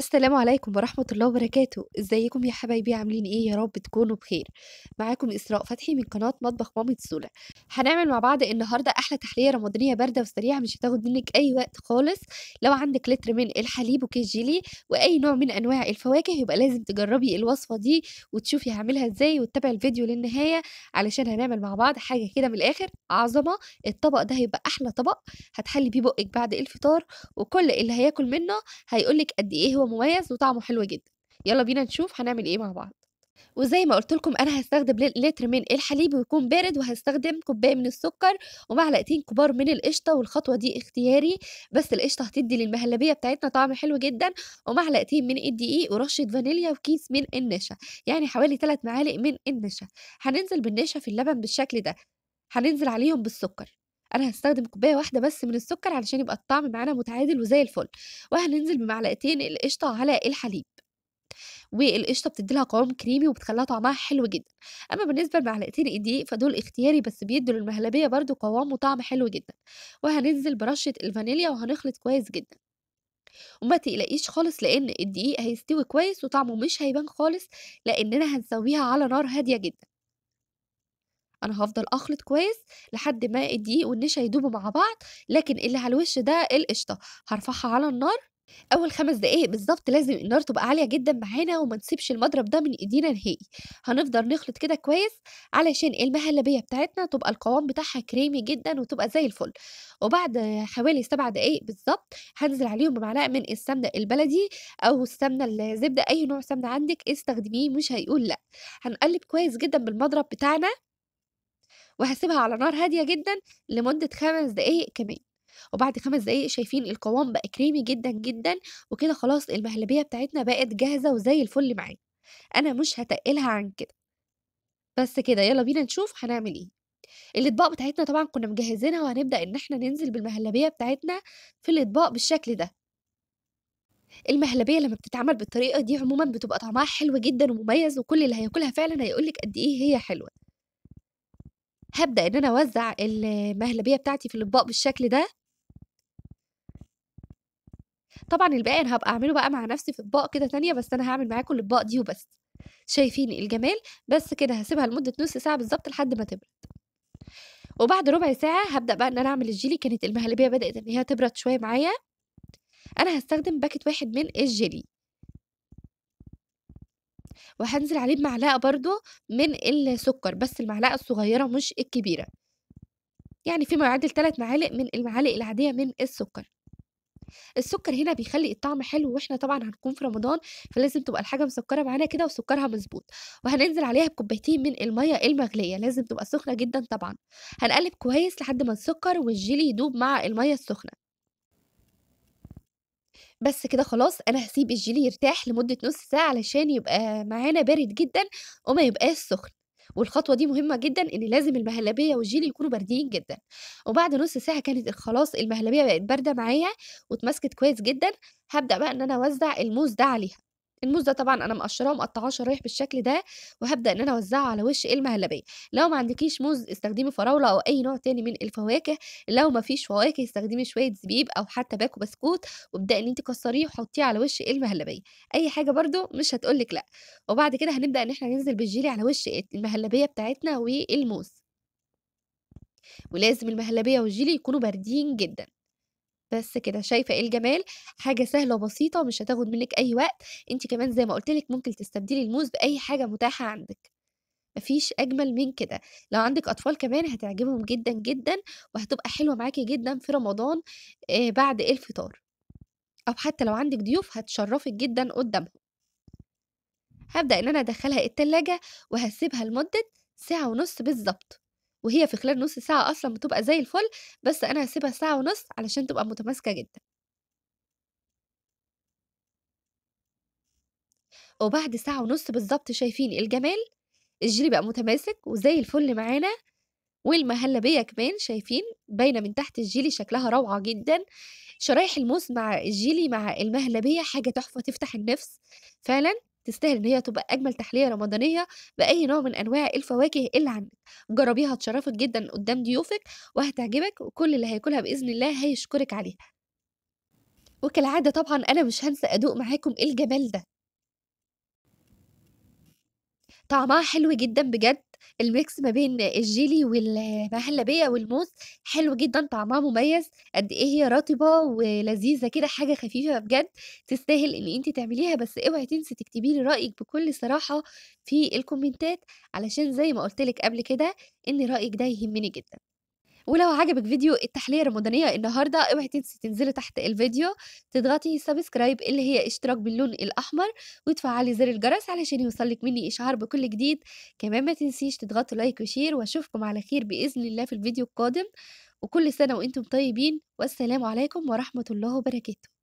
السلام عليكم ورحمة الله وبركاته، إزيكم يا حبايبي عاملين إيه؟ يا رب تكونوا بخير. معاكم إسراء فتحي من قناة مطبخ مامة سولا. هنعمل مع بعض النهارده أحلى تحلية رمضانية باردة وسريعة مش هتاخد منِّك أي وقت خالص. لو عندِك لتر من الحليب وكيس جيلي وأي نوع من أنواع الفواكه يبقى لازم تجربي الوصفة دي وتشوفي هاعملها إزاي وتتابعي الفيديو للنهاية علشان هنعمل مع بعض حاجة كده من الآخر عظمة. الطبق ده هيبقى أحلى طبق هتحلي بيه بُقِّك بعد الفطار وكل اللي هياكل منه هيقول لِك قد إيه هو مميز وطعمه حلو جدًا. يالّا بينا نشوف هنعمل إيه مع بعض. وزي ما قُلت لكم أنا هاستخدم ل لتر من الحليب ويكون بارد وهاستخدم كوباية من السكر ومعلقتين كبار من القشطة والخطوة دي اختياري، بس القشطة هتدّي للمهلبية بتاعتنا طعم حلو جدًا ومعلقتين من الدقيق ورشة فانيليا وكيس من النشا، يعني حوالي 3 معالق من النشا. هننزل بالنشا في اللبن بالشكل ده، هننزل عليهم بالسكر. أنا هاستخدم كوباية واحدة بس من السكر علشان يبقى الطعم معانا متعادل وزي الفل، وهننزل بمعلقتين القشطة على الحليب. والقشطة بتدّي لها قوام كريمي وبتخلّيها طعمها حلو جدًا. أمّا بالنسبة لمعلقتين الدقيق فدول اختياري بس بيدّوا للمهلبية برضه قوام وطعم حلو جدًا. وهننزل برشة الفانيليا وهنخلط كويس جدًا. وما تقلقيش خالص لإن الدقيق هيستوي كويس وطعمه مش هيبان خالص لإننا هنسويها على نار هادية جدًا. أنا هافضل أخلط كويس لحد ما الدقيق والنشا يدوبوا مع بعض، لكن اللي على الوش ده القشطة، هارفعها على النار أول 5 دقايق بالضبط لازم النار تبقى عالية جدًا معانا وما نسيبش المضرب ده من إيدينا نهائي. هنفضل نخلط كده كويس علشان المهلبية بتاعتنا تبقى القوام بتاعها كريمي جدًا وتبقى زي الفل. وبعد حوالي 7 دقايق بالضبط هانزل عليهم بمعلقة من السمنة البلدي أو السمنة الزبدة، أي نوع سمنة عندِك استخدميه مش هيقول لأ. هنقلِّب كويس جدًا بالمضرب بتاعنا وهاسيبها على نار هادية جدًا لمدة 5 دقايق كمان. وبعد 5 دقايق شايفين القوام بقى كريمي جدًا، جدًا وكده خلاص المهلبية بتاعتنا بقت جاهزة وزي الفل معانا. أنا مش هاتقِّلها عن كده. بس كده يالّا بينا نشوف هنعمل إيه. الأطباق بتاعتنا طبعًا كنا مجهزينها وهنبدأ إن إحنا ننزل بالمهلبية بتاعتنا في الأطباق بالشكل ده. المهلبية لمّا بتتعمل بالطريقة دي عمومًا بتبقى طعمها حلو جدًا ومميز وكل اللي هياكلها فعلًا هيقول لِك قد إيه هي حلوة. هابدأ إن أنا أوزّع المهلبية بتاعتي في الأطباق بالشكل ده. طبعًا الباقي أنا هابقى أعمله بقى مع نفسي في أطباق كده تانية، بس أنا هاعمل معاكم الأطباق دي وبس. شايفين الجمال؟ بس كده هاسيبها لمدة نُص ساعة بالضبط لحد ما تبرد. وبعد ربع ساعة هابدأ بقى إن أنا أعمل الجيلي، كانت المهلبية بدأت إن هي تبرد شوية معايا. أنا هاستخدم باكيت واحد من الجيلي. وهانزل عليه بمعلقة برضه من السكر، بس المعلقة الصغيرة مش الكبيرة. يعني فيما يعادل 3 معالق من المعالق العادية من السكر. السكر هنا بيخلّي الطعم حلو وإحنا طبعًا هنكون في رمضان، فلازم تبقى الحاجة مسكّرة معانا كده وسكرها مضبوط. وهننزل عليها بكوبايتين من المَيّة المغلية، لازم تبقى سخنة جدًا طبعًا. هنقلِّب كويس لحد ما السكر والجيلي يدوب مع المَيّة السخنة. بس كده خلاص أنا هاسيب الجيلي يرتاح لمدة نُص ساعة علشان يبقى معانا بارد جدًا وما يبقاش سخن. والخطوة دي مهمة جدًا إن لازم المهلبية والجيلي يكونوا باردين جدًا. وبعد نُص ساعة كانت خلاص المهلبية بقت باردة معايا واتماسكت كويس جدًا، هابدأ بقى إن أنا أوزّع الموز ده عليها. الموز ده طبعًا أنا مقشّراه ومقطّعاه شرايح بالشكل ده، وهابدأ إن أنا أوزّعه على وش المهلبية. لو ما عندكيش موز استخدمي فراولة أو أي نوع تاني من الفواكه، لو ما فيش فواكه استخدمي شوية زبيب أو حتى باكو بسكوت وابدئي إن أنتِ كسّريه وحطّيه على وش المهلبية. أي حاجة برضه مش هتقول لِك لأ. وبعد كده هنبدأ إن إحنا ننزل بالجيلي على وش المهلبية بتاعتنا والموز. ولازم المهلبية والجيلي يكونوا باردين جدًا. بس كده، شايفة إيه الجمال؟ حاجة سهلة وبسيطة ومش هتاخد منِّك أي وقت. أنتِ كمان زي ما قُلت لِك ممكن تستبدلي الموز بأي حاجة متاحة عندِك. ما فيش أجمل من كده. لو عندِك أطفال كمان هتعجبهم جدًا، جدًا وهتبقى حلوة معاكِ جدًا في رمضان آآ بعد الفطار. أو حتى لو عندِك ضيوف هتشرّفِك جدًا قدّامهم. هابدأ إن أنا أدخّلها التلاجة وهاسيبها لمدة ساعة ونُص بالضبط. وهي في خلال نُص ساعة أصلًا بتبقى زي الفل، بس أنا هاسيبها ساعة ونُص علشان تبقى متماسكة جدًا. وبعد ساعة ونُص بالضبط شايفين الجمال؟ الجيلي بقى متماسك وزي الفل معانا، والمهلبية كمان شايفين باينة من تحت الجيلي شكلها روعة جدًا. شرايح الموز مع الجيلي مع المهلبية حاجة تحفة تفتح النِفس، فعلًا تستاهل إن هي تبقى أجمل تحلية رمضانية بأي نوع من أنواع الفواكه اللي عندِك. جرّبيها هتشرّفِك جدًا قدّام ضيوفِك وهتعجبك وكل اللي هياكلها بإذن الله هيشكرِك عليها. وكالعادة طبعًا أنا مش هانسى أدوق معاكم الجمال ده. طعمها حلو جدًا بجد، الميكس ما بين الجيلي والمهلبية والموز حلو جدًا، طعمها مميز، قد إيه هي رطبة ولذيذة كده، حاجة خفيفة بجد تستاهل إن أنتِ تعمليها، بس أوعي تنسي تكتبي لي رأيِك بكل صراحة في ال comment ات، علشان زي ما قُلت لِك قبل كده إن رأيِك ده يهمني جدًا. ولو عجبِك فيديو التحلية الرمضانية النهارده، اوعي تنسي تنزلي تحت الفيديو تضغطي subscribe اللي هي اشتراك باللون الأحمر، وتفعّلي زر الجرس علشان يوصلِك مني إشعار بكل جديد، كمان ما تنسيش تضغطي like و share، وأشوفكم على خير بإذن الله في الفيديو القادم، وكل سنة وأنتم طيبين، والسلام عليكم ورحمة الله وبركاته.